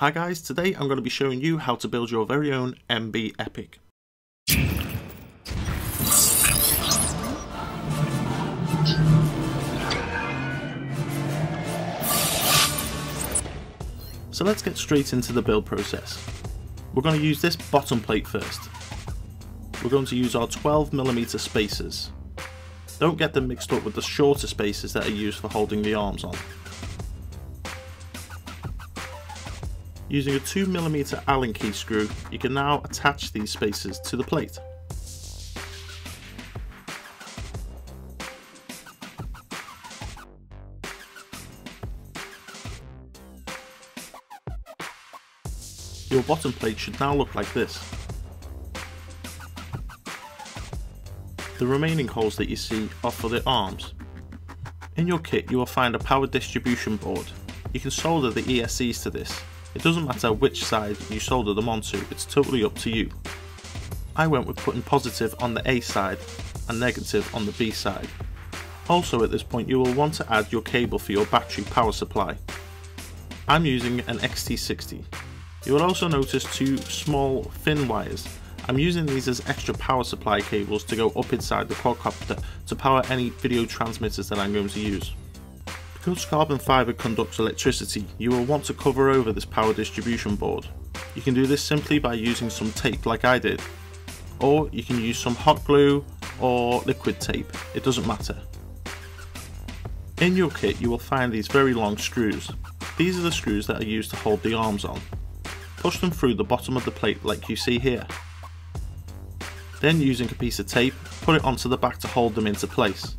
Hi guys, today I'm going to be showing you how to build your very own MB Epic. So let's get straight into the build process. We're going to use this bottom plate first. We're going to use our 12mm spacers. Don't get them mixed up with the shorter spacers that are used for holding the arms on. Using a 2mm Allen key screw, you can now attach these spacers to the plate. Your bottom plate should now look like this. The remaining holes that you see are for the arms. In your kit you will find a power distribution board. You can solder the ESCs to this. It doesn't matter which side you solder them onto, it's totally up to you. I went with putting positive on the A side and negative on the B side. Also at this point you will want to add your cable for your battery power supply. I'm using an XT60 you will also notice two small thin wires. I'm using these as extra power supply cables to go up inside the quadcopter to power any video transmitters that I'm going to use. Because carbon fibre conducts electricity, you will want to cover over this power distribution board. You can do this simply by using some tape like I did, or you can use some hot glue or liquid tape, it doesn't matter. In your kit you will find these very long screws. These are the screws that are used to hold the arms on. Push them through the bottom of the plate like you see here. Then using a piece of tape, put it onto the back to hold them into place.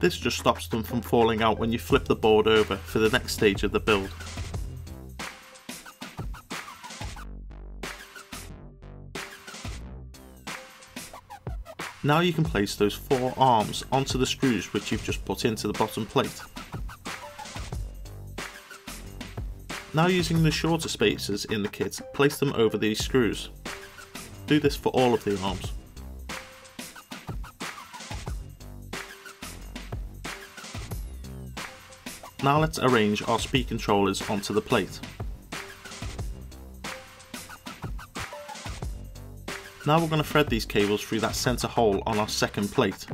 This just stops them from falling out when you flip the board over for the next stage of the build. Now you can place those four arms onto the screws which you've just put into the bottom plate. Now using the shorter spacers in the kit, place them over these screws. Do this for all of the arms. Now let's arrange our speed controllers onto the plate. Now we're going to thread these cables through that centre hole on our second plate.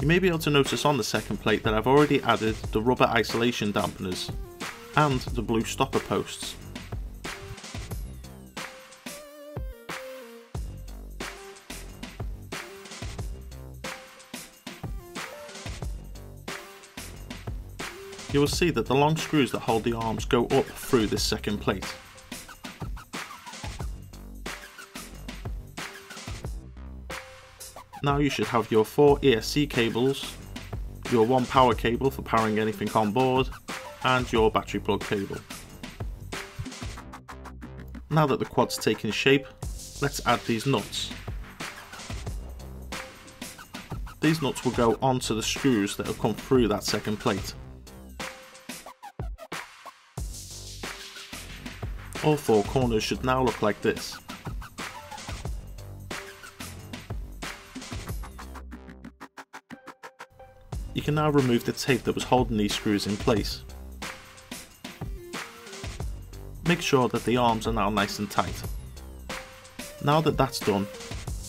You may be able to notice on the second plate that I've already added the rubber isolation dampeners and the blue stopper posts. You will see that the long screws that hold the arms go up through this second plate. Now you should have your four ESC cables, your one power cable for powering anything on board, and your battery plug cable. Now that the quad's taken shape, let's add these nuts. These nuts will go onto the screws that have come through that second plate. All four corners should now look like this. You can now remove the tape that was holding these screws in place. Make sure that the arms are now nice and tight. Now that that's done,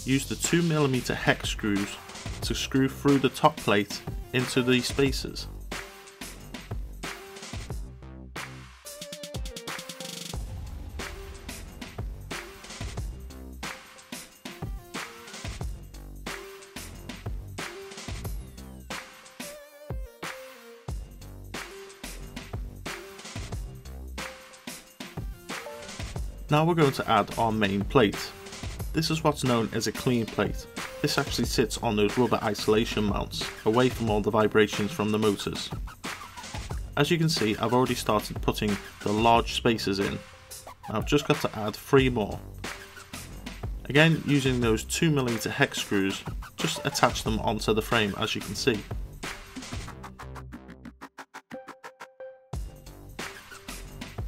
use the 2mm hex screws to screw through the top plate into the spacers. Now we're going to add our main plate. This is what's known as a clean plate. This actually sits on those rubber isolation mounts, away from all the vibrations from the motors. As you can see, I've already started putting the large spacers in. I've just got to add three more. Again, using those 2mm hex screws, just attach them onto the frame as you can see.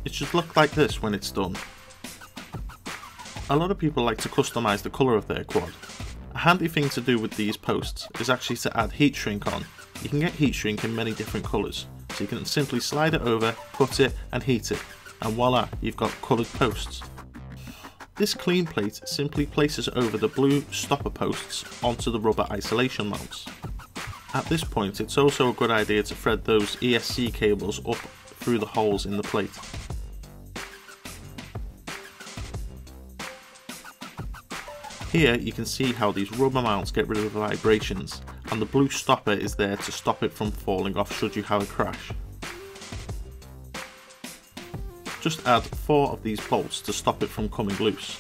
It should look like this when it's done. A lot of people like to customize the colour of their quad. A handy thing to do with these posts is actually to add heat shrink on. You can get heat shrink in many different colours. So you can simply slide it over, put it and heat it and voila, you've got coloured posts. This clean plate simply places over the blue stopper posts onto the rubber isolation mounts. At this point it's also a good idea to thread those ESC cables up through the holes in the plate. Here you can see how these rubber mounts get rid of the vibrations and the blue stopper is there to stop it from falling off should you have a crash. Just add 4 of these bolts to stop it from coming loose.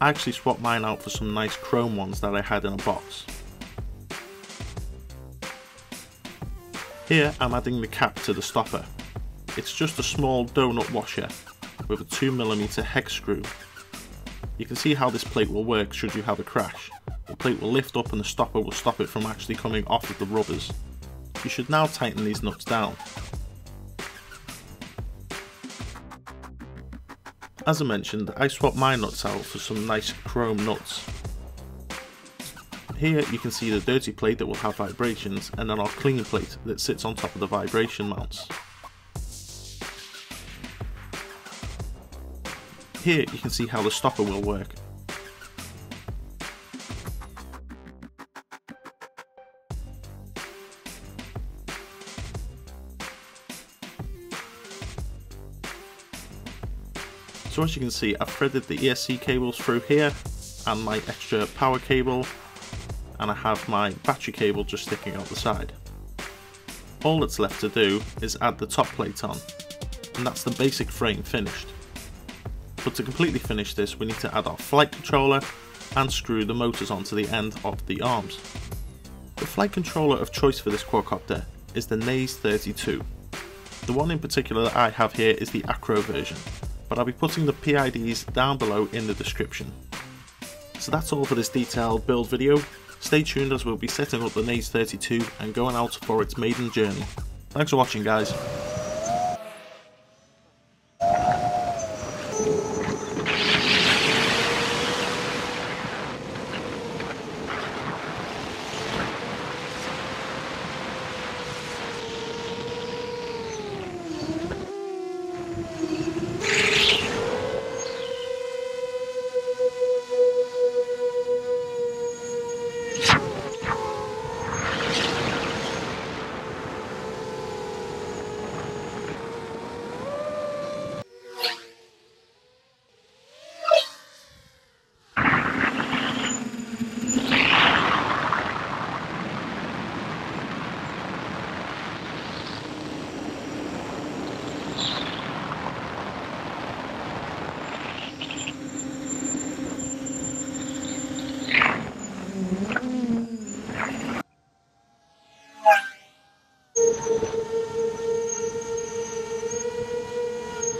I actually swapped mine out for some nice chrome ones that I had in a box. Here I'm adding the cap to the stopper. It's just a small donut washer with a 2mm hex screw you can see how this plate will work should you have a crash. The plate will lift up and the stopper will stop it from actually coming off of the rubbers. You should now tighten these nuts down. As I mentioned, I swapped my nuts out for some nice chrome nuts. Here you can see the dirty plate that will have vibrations and then our clean plate that sits on top of the vibration mounts. Here you can see how the stopper will work. So as you can see I've threaded the ESC cables through here and my extra power cable and I have my battery cable just sticking out the side. All that's left to do is add the top plate on and that's the basic frame finished. But to completely finish this we need to add our flight controller and screw the motors onto the end of the arms. The flight controller of choice for this quadcopter is the Naze 32. The one in particular that I have here is the Acro version, but I'll be putting the PIDs down below in the description. So that's all for this detailed build video. Stay tuned as we'll be setting up the Naze 32 and going out for its maiden journey. Thanks for watching guys.